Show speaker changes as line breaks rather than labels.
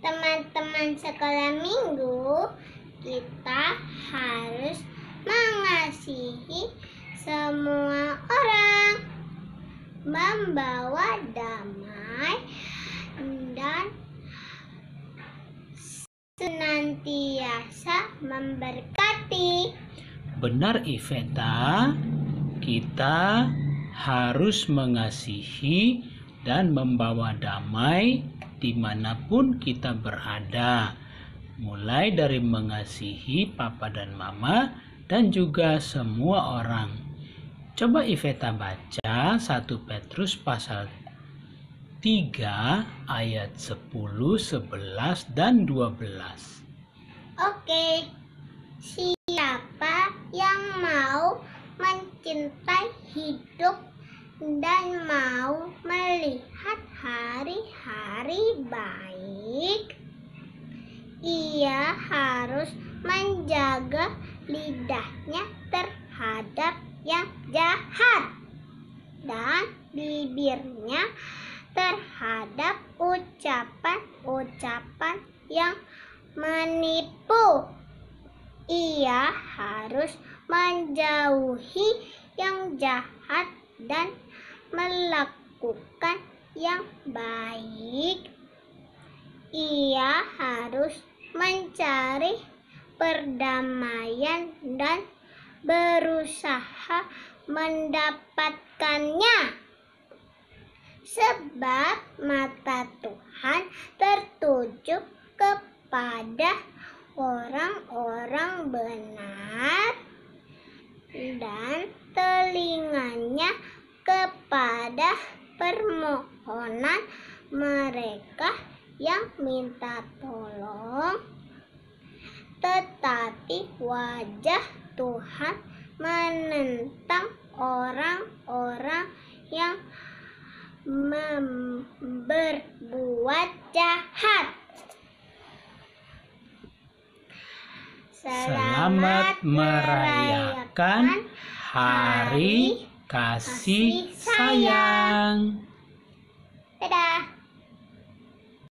teman-teman sekolah minggu, kita harus mengasihi semua orang, membawa damai dan senantiasa memberkati.
Benar Iveta, kita harus mengasihi dan membawa damai di mana pun kita berada. Mulai dari mengasihi papa dan mama dan juga semua orang. Coba Iveta baca 1 Petrus pasal 3 ayat 10, 11, dan 12.
Oke, siapa yang mau mencintai hidup dan mau melihat hari-hari baik, ia harus menjaga lidahnya terhadap yang jahat dan bibirnya terhadap ucapan-ucapan yang menipu. Ia harus menjauhi yang jahat dan melakukan yang baik. Ia harus mencari perdamaian dan berusaha mendapatkannya. Sebab mata Tuhan tertuju kepada orang-orang benar dan telinganya kepada permohonan mereka yang minta tolong. Tetapi wajah Tuhan menentang orang-orang yang berbuat jahat.
Selamat merayakan Hari Kasih Sayang.
Dadah.